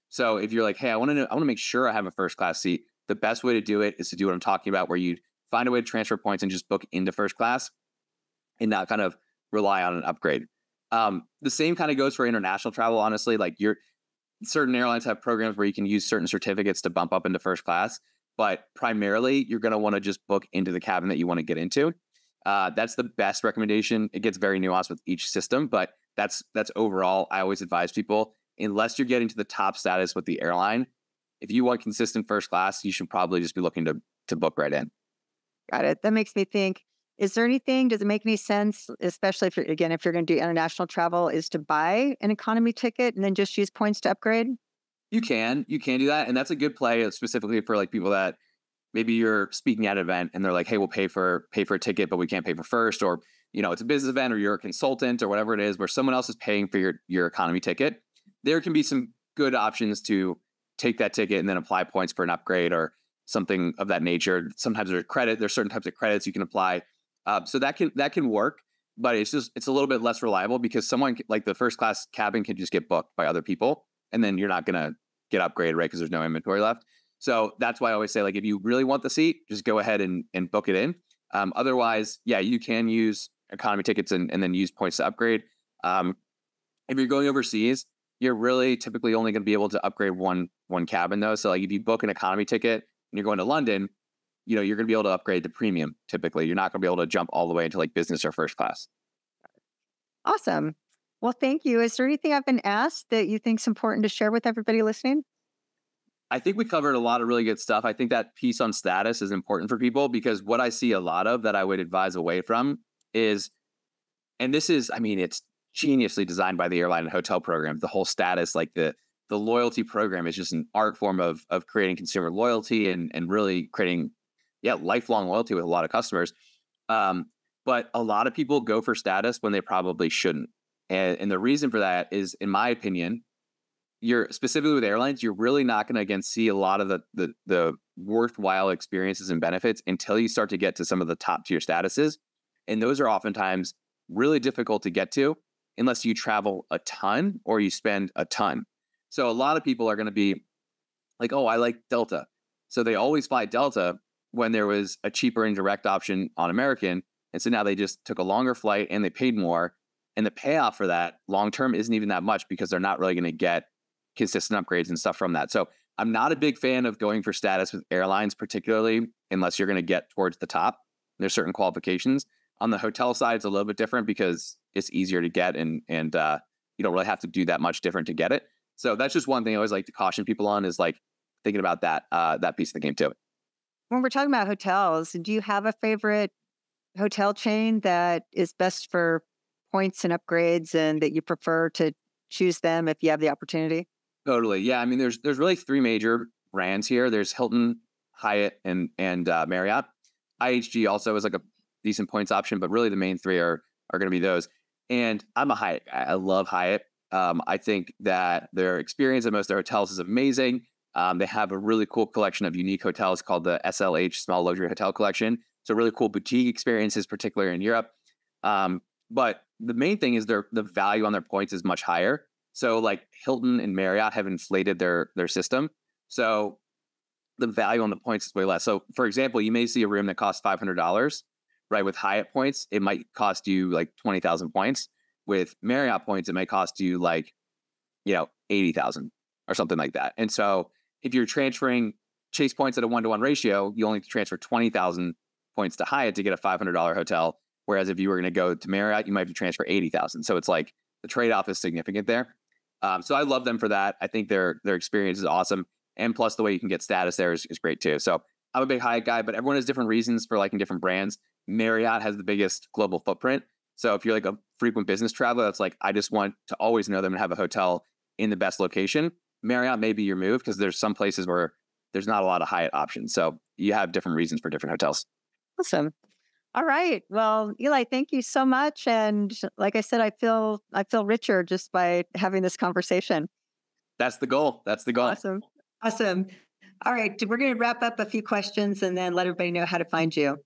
So if you're like, hey, I want to I want to make sure I have a first class seat, the best way to do it is to do what I'm talking about, where you find a way to transfer points and just book into first class, and not kind of rely on an upgrade. Um, the same kind of goes for international travel. Honestly, like you're certain airlines have programs where you can use certain certificates to bump up into first class, but primarily you're going to want to just book into the cabin that you want to get into. Uh, that's the best recommendation. It gets very nuanced with each system, but that's that's overall. I always advise people unless you're getting to the top status with the airline, if you want consistent first class, you should probably just be looking to to book right in. Got it. That makes me think is there anything, does it make any sense, especially if you're, again, if you're going to do international travel, is to buy an economy ticket and then just use points to upgrade? You can, you can do that. And that's a good play uh, specifically for like people that maybe you're speaking at an event and they're like, hey, we'll pay for, pay for a ticket, but we can't pay for first. Or, you know, it's a business event or you're a consultant or whatever it is where someone else is paying for your, your economy ticket. There can be some good options to take that ticket and then apply points for an upgrade or something of that nature. Sometimes there's credit, there's certain types of credits you can apply uh, so that can that can work, but it's just it's a little bit less reliable because someone like the first class cabin can just get booked by other people, and then you're not gonna get upgraded right because there's no inventory left. So that's why I always say like if you really want the seat, just go ahead and and book it in. Um, otherwise, yeah, you can use economy tickets and, and then use points to upgrade. Um, if you're going overseas, you're really typically only going to be able to upgrade one one cabin though. So like if you book an economy ticket and you're going to London, you know, you're going to be able to upgrade to premium typically. You're not going to be able to jump all the way into like business or first class. Awesome. Well, thank you. Is there anything I've been asked that you think is important to share with everybody listening? I think we covered a lot of really good stuff. I think that piece on status is important for people because what I see a lot of that I would advise away from is, and this is, I mean, it's geniusly designed by the airline and hotel program. The whole status, like the the loyalty program, is just an art form of of creating consumer loyalty and and really creating yeah, lifelong loyalty with a lot of customers. Um, but a lot of people go for status when they probably shouldn't. And, and the reason for that is, in my opinion, you're specifically with airlines, you're really not going to again see a lot of the, the the worthwhile experiences and benefits until you start to get to some of the top tier statuses. And those are oftentimes really difficult to get to unless you travel a ton or you spend a ton. So a lot of people are going to be like, oh, I like Delta. So they always fly Delta, when there was a cheaper indirect option on American. And so now they just took a longer flight and they paid more. And the payoff for that long term isn't even that much because they're not really going to get consistent upgrades and stuff from that. So I'm not a big fan of going for status with airlines, particularly unless you're going to get towards the top. There's certain qualifications. On the hotel side, it's a little bit different because it's easier to get and and uh, you don't really have to do that much different to get it. So that's just one thing I always like to caution people on is like thinking about that uh, that piece of the game too when we're talking about hotels, do you have a favorite hotel chain that is best for points and upgrades and that you prefer to choose them if you have the opportunity? Totally. Yeah. I mean, there's there's really three major brands here. There's Hilton, Hyatt, and and uh, Marriott. IHG also is like a decent points option, but really the main three are are going to be those. And I'm a Hyatt. I love Hyatt. Um, I think that their experience at most of their hotels is amazing. Um, they have a really cool collection of unique hotels called the SLH Small Luxury Hotel Collection. So really cool boutique experiences, particularly in Europe. Um, but the main thing is their the value on their points is much higher. So like Hilton and Marriott have inflated their their system. So the value on the points is way less. So for example, you may see a room that costs five hundred dollars, right? With Hyatt points, it might cost you like twenty thousand points. With Marriott points, it might cost you like, you know, eighty thousand or something like that. And so if you're transferring chase points at a one to one ratio, you only transfer 20,000 points to Hyatt to get a $500 hotel. Whereas if you were going to go to Marriott, you might have to transfer 80,000. So it's like the trade off is significant there. Um, so I love them for that. I think their their experience is awesome. And plus the way you can get status there is, is great too. So I'm a big Hyatt guy, but everyone has different reasons for liking different brands. Marriott has the biggest global footprint. So if you're like a frequent business traveler, that's like, I just want to always know them and have a hotel in the best location. Marriott may be your move because there's some places where there's not a lot of Hyatt options. So you have different reasons for different hotels. Awesome. All right. Well, Eli, thank you so much. And like I said, I feel I feel richer just by having this conversation. That's the goal. That's the goal. Awesome. Awesome. All right, we're going to wrap up a few questions and then let everybody know how to find you.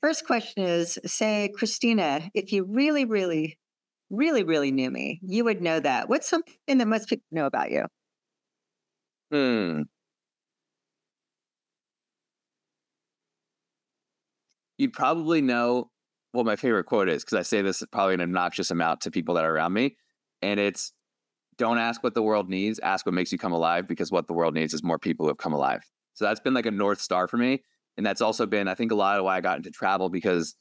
First question is say, Krisstina, if you really, really, really, really knew me, you would know that. What's something that most people know about you? Hmm. You'd probably know what my favorite quote is because I say this probably an obnoxious amount to people that are around me. And it's don't ask what the world needs, ask what makes you come alive because what the world needs is more people who have come alive. So that's been like a North Star for me. And that's also been, I think, a lot of why I got into travel because,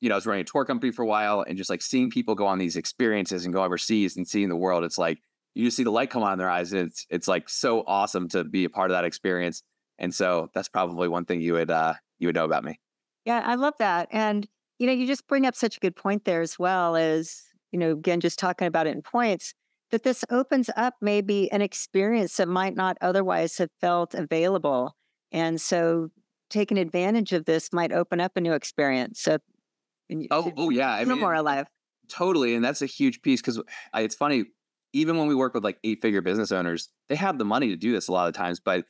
you know, I was running a tour company for a while and just like seeing people go on these experiences and go overseas and seeing the world. It's like you just see the light come on in their eyes. And it's it's like so awesome to be a part of that experience. And so that's probably one thing you would uh you would know about me. Yeah, I love that. And you know, you just bring up such a good point there as well as, you know, again, just talking about it in points, that this opens up maybe an experience that might not otherwise have felt available. And so taking advantage of this might open up a new experience. So, oh, oh yeah, I mean, more alive. Totally, and that's a huge piece because it's funny. Even when we work with like eight-figure business owners, they have the money to do this a lot of times. But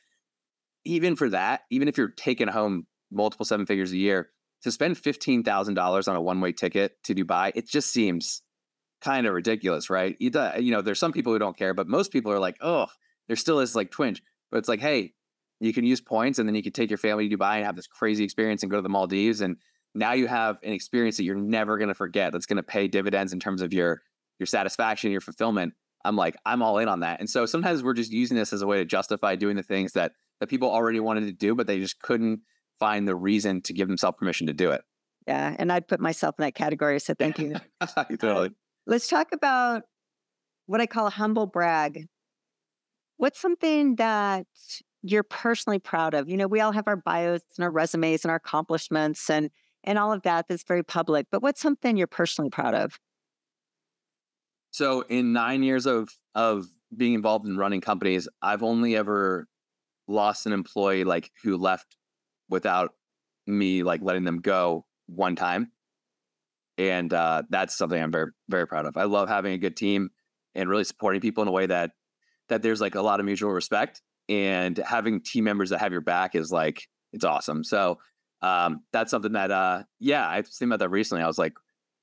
even for that, even if you're taking home multiple seven figures a year, to spend fifteen thousand dollars on a one-way ticket to Dubai, it just seems kind of ridiculous, right? You, you know, there's some people who don't care, but most people are like, oh, there still is like twinge. But it's like, hey, you can use points and then you can take your family to Dubai and have this crazy experience and go to the Maldives. And now you have an experience that you're never going to forget. That's going to pay dividends in terms of your your satisfaction, your fulfillment. I'm like, I'm all in on that. And so sometimes we're just using this as a way to justify doing the things that that people already wanted to do, but they just couldn't find the reason to give themselves permission to do it. Yeah, and I'd put myself in that category. So thank you. totally. Let's talk about what I call a humble brag. What's something that you're personally proud of? You know, we all have our bios and our resumes and our accomplishments and and all of that that's very public. But what's something you're personally proud of? So in nine years of of being involved in running companies, I've only ever lost an employee like who left without me like letting them go one time and uh, that's something I'm very very proud of. I love having a good team and really supporting people in a way that that there's like a lot of mutual respect and having team members that have your back is like it's awesome. So um, that's something that uh, yeah, I was thinking about that recently. I was like,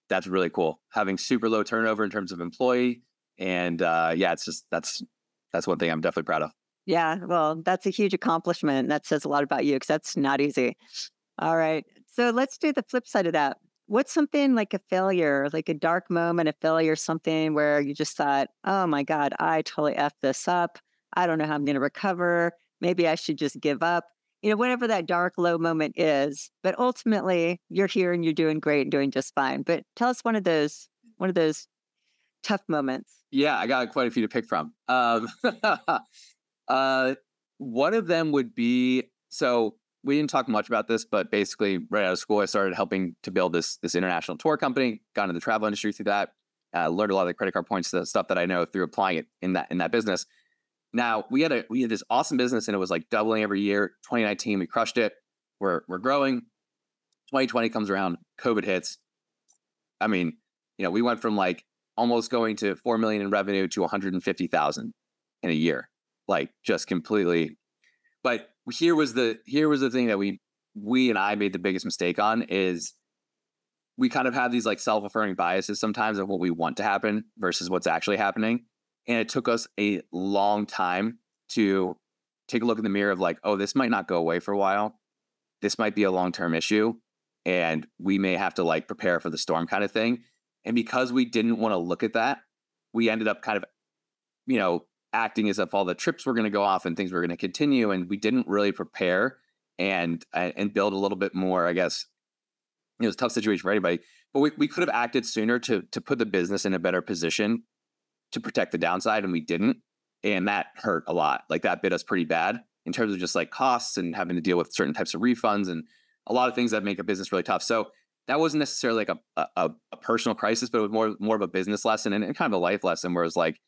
that's really cool. Having super low turnover in terms of employee and uh, yeah, it's just that's that's one thing I'm definitely proud of. Yeah, well, that's a huge accomplishment. That says a lot about you because that's not easy. All right. So let's do the flip side of that what's something like a failure, like a dark moment, a failure, something where you just thought, oh my God, I totally effed this up. I don't know how I'm going to recover. Maybe I should just give up. You know, whatever that dark, low moment is. But ultimately, you're here and you're doing great and doing just fine. But tell us one of those, one of those tough moments. Yeah, I got quite a few to pick from. Um, uh, one of them would be so we didn't talk much about this, but basically, right out of school, I started helping to build this this international tour company. Got into the travel industry through that. Uh, learned a lot of the credit card points, the stuff that I know through applying it in that in that business. Now we had a we had this awesome business, and it was like doubling every year. 2019, we crushed it. We're we're growing. 2020 comes around, COVID hits. I mean, you know, we went from like almost going to four million in revenue to 150,000 in a year, like just completely. But here was the here was the thing that we we and I made the biggest mistake on is we kind of have these like self-affirming biases sometimes of what we want to happen versus what's actually happening. And it took us a long time to take a look in the mirror of like, oh, this might not go away for a while. This might be a long-term issue. And we may have to like prepare for the storm kind of thing. And because we didn't want to look at that, we ended up kind of, you know, acting as if all the trips were going to go off and things were going to continue, and we didn't really prepare and uh, and build a little bit more. I guess it was a tough situation for anybody, but we, we could have acted sooner to to put the business in a better position to protect the downside, and we didn't, and that hurt a lot. Like that bit us pretty bad in terms of just like costs and having to deal with certain types of refunds and a lot of things that make a business really tough. So that wasn't necessarily like a, a, a personal crisis, but it was more more of a business lesson and, and kind of a life lesson where it's like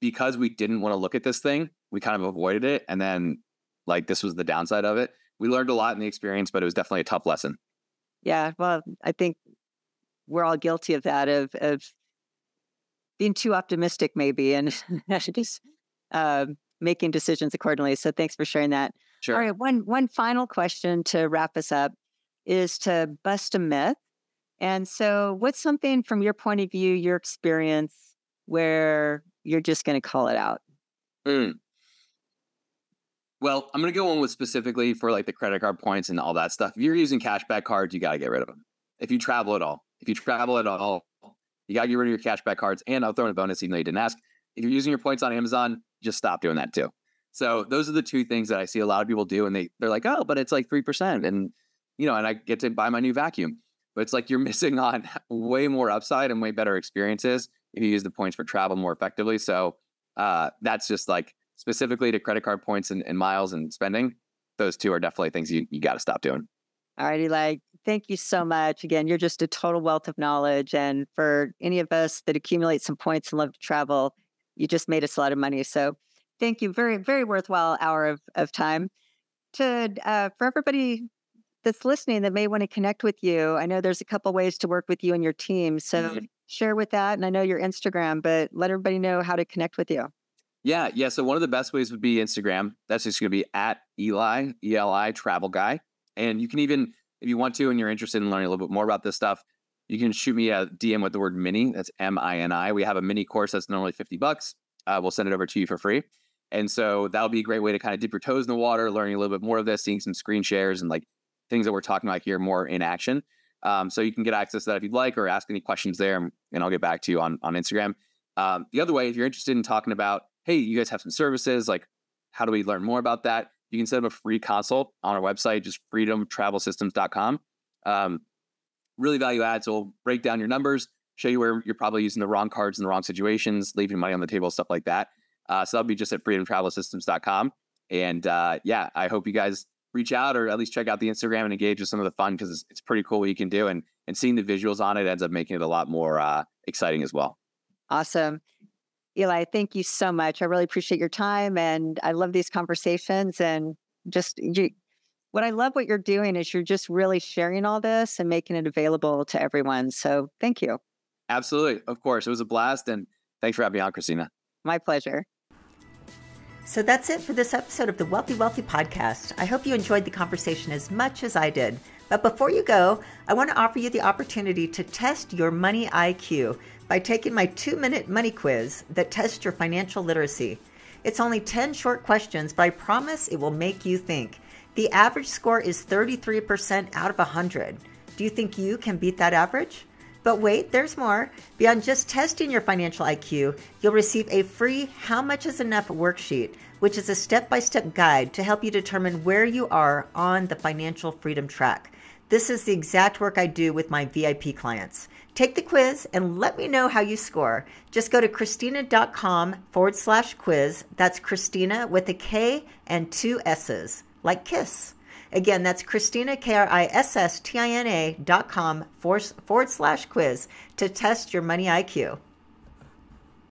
because we didn't want to look at this thing, we kind of avoided it. And then, like, this was the downside of it. We learned a lot in the experience, but it was definitely a tough lesson. Yeah. Well, I think we're all guilty of that, of, of being too optimistic, maybe, and just um, making decisions accordingly. So thanks for sharing that. Sure. All right, one one final question to wrap us up is to bust a myth. And so, what's something from your point of view, your experience, where you're just going to call it out? Mm. Well, I'm going to go on with specifically for like the credit card points and all that stuff. If you're using cashback cards, you got to get rid of them. If you travel at all, if you travel at all, you got to get rid of your cashback cards. And I'll throw in a bonus, even though you didn't ask. If you're using your points on Amazon, just stop doing that too. So those are the two things that I see a lot of people do, and they they're like, oh, but it's like three percent, and you know, and I get to buy my new vacuum. But it's like you're missing on way more upside and way better experiences if you use the points for travel more effectively. So uh, that's just like specifically to credit card points and, and miles and spending. Those two are definitely things you, you got to stop doing. All righty, like thank you so much. Again, you're just a total wealth of knowledge. And for any of us that accumulate some points and love to travel, you just made us a lot of money. So thank you. Very, very worthwhile hour of, of time. To uh, for everybody that's listening that may want to connect with you, I know there's a couple ways to work with you and your team. So mm-hmm. share with that. And I know your Instagram, but let everybody know how to connect with you. Yeah, yeah. So one of the best ways would be Instagram. That's just going to be at Eli E L I Travel Guy, and you can even, if you want to, and you're interested in learning a little bit more about this stuff, you can shoot me a DM with the word mini. That's M I N I. We have a mini course that's normally 50 bucks. Uh, we'll send it over to you for free. And so that'll be a great way to kind of dip your toes in the water, learning a little bit more of this, seeing some screen shares and like things that we're talking about here more in action. Um, so you can get access to that if you'd like, or ask any questions there, and I'll get back to you on on Instagram. Um, the other way, if you're interested in talking about, hey, you guys have some services, like how do we learn more about that? You can set up a free consult on our website, just freedomtravelsystems.com. Um, really value add. So we'll break down your numbers, show you where you're probably using the wrong cards in the wrong situations, leaving money on the table, stuff like that. Uh, so that'll be just at freedomtravelsystems.com. And uh, yeah, I hope you guys reach out or at least check out the Instagram and engage with some of the fun because it's, it's, pretty cool what you can do. And, and seeing the visuals on it ends up making it a lot more uh, exciting as well. Awesome. Eli, thank you so much. I really appreciate your time and I love these conversations and just you, what I love what you're doing is you're just really sharing all this and making it available to everyone. So thank you. Absolutely. Of course. It was a blast. And thanks for having me on, Krisstina. My pleasure. So that's it for this episode of the Wealthy Wellthy podcast. I hope you enjoyed the conversation as much as I did. But before you go, I want to offer you the opportunity to test your money IQ by taking my two minute money quiz that tests your financial literacy. It's only 10 short questions, but I promise it will make you think. The average score is 33% out of 100. Do you think you can beat that average? But wait, there's more. Beyond just testing your financial IQ, you'll receive a free How Much Is Enough worksheet, which is a step by step guide to help you determine where you are on the financial freedom track. This is the exact work I do with my VIP clients. Take the quiz and let me know how you score. Just go to Krisstina.com forward slash quiz. That's Krisstina with a K and two S's, like kiss. Again, that's Krisstina, K R I S S T I N A dot com forward slash quiz to test your money IQ.